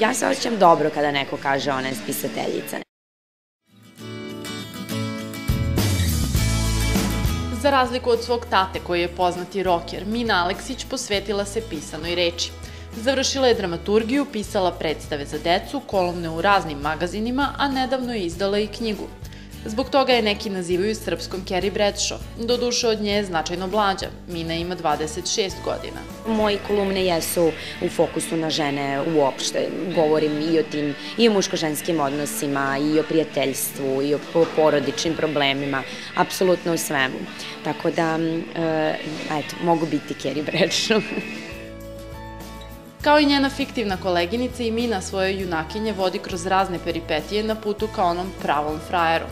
Ja se osjećam dobro kada neko kaže ona je spisateljica. Za razliku od svog tate koji je poznati roker, Mina Aleksić posvetila se pisanoj reči. Završila je dramaturgiju, pisala predstave za decu, kolumne u raznim magazinima, a nedavno je izdala i knjigu. Zbog toga je neki nazivaju srpskom Carrie Bradshaw. Doduše od nje je značajno mlađa. Mina ima 26 godina. Moji kolumne jesu u fokusu na žene uopšte. Govorim i o tim, i o muško-ženskim odnosima, i o prijateljstvu, i o porodičnim problemima, apsolutno o svemu. Tako da, e, eto, mogu biti Carrie Bradshaw. Kao i njena fiktivna koleginica i Mina svoje junakinje vodi kroz razne peripetije na putu ka onom pravom frajeru.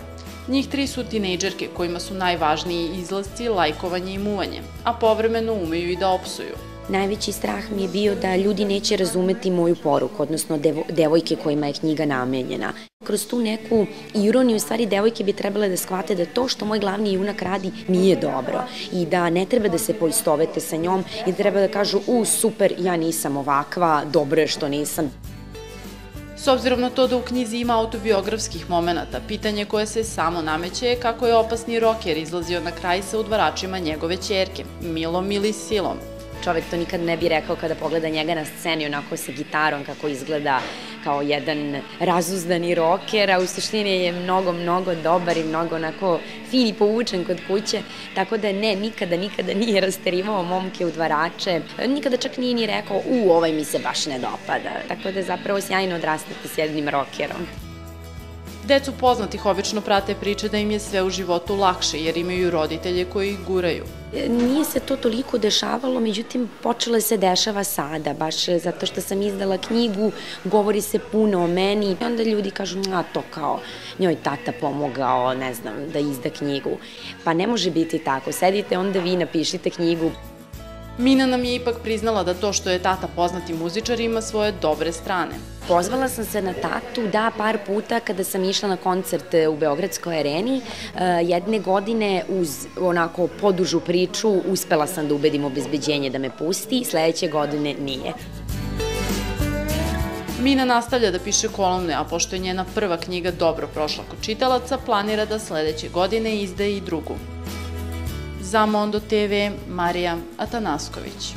Njih tri su tinejdžerke kojima su najvažniji izlasci, lajkovanje i muvanje, a povremeno umeju i da opsuju. Najveći strah mi je bio da ljudi neće razumeti moju poruku, odnosno devo, devojke kojima je knjiga namenjena. Kroz tu neku ironiju, stvari, devojke bi trebale da shvate da to što moj glavni junak radi nije dobro i da ne treba da se poistovete sa njom i da treba da kažu, u, super, ja nisam ovakva, dobro je što nisam. S obzirom na to da u knjizi ima autobiografskih momenta, pitanje koje se samo nameće je kako je opasni roker izlazio na kraj sa udvaračima njegove čerke, milom ili silom. Čovek to nikad ne bi rekao kada pogleda njega na sceni onako sa gitarom kako izgleda kao jedan razuzdani roker, a u suštini je mnogo, mnogo dobar i mnogo onako fin i povučen kod kuće, tako da ne, nikada, nikada nije rasterivao momke u dvarače, nikada čak nije ni rekao, u, ovaj mi se baš ne dopada, tako da zapravo sjajno odrastati s jednim rokerom. Decu poznatih obično prate priče da im je sve u životu lakše jer imaju roditelje koji ih guraju. Nije se to toliko dešavalo, međutim počelo se dešava sada, baš zato što sam izdala knjigu, govori se puno o meni i onda ljudi kažu, a to kao njoj tata pomogao, ne znam, da izda knjigu. Pa ne može biti tako, sedite onda vi napišite knjigu, Mina nam je ipak priznala da to što je tata poznati muzičar ima svoje dobre strane. Pozvala sam se na tatu, da, par puta kada sam išla na koncert u Beogradskoj areni. Eh, jedne godine uz onako podužu priču uspela sam da ubedim obezbeđenje da me pusti, sledeće godine nije. Mina nastavlja da piše kolumne, a pošto je njena prva knjiga dobro prošla kod čitalaca, planira da sledeće godine izde i drugu. Za Mondo TV Marija Atanasković.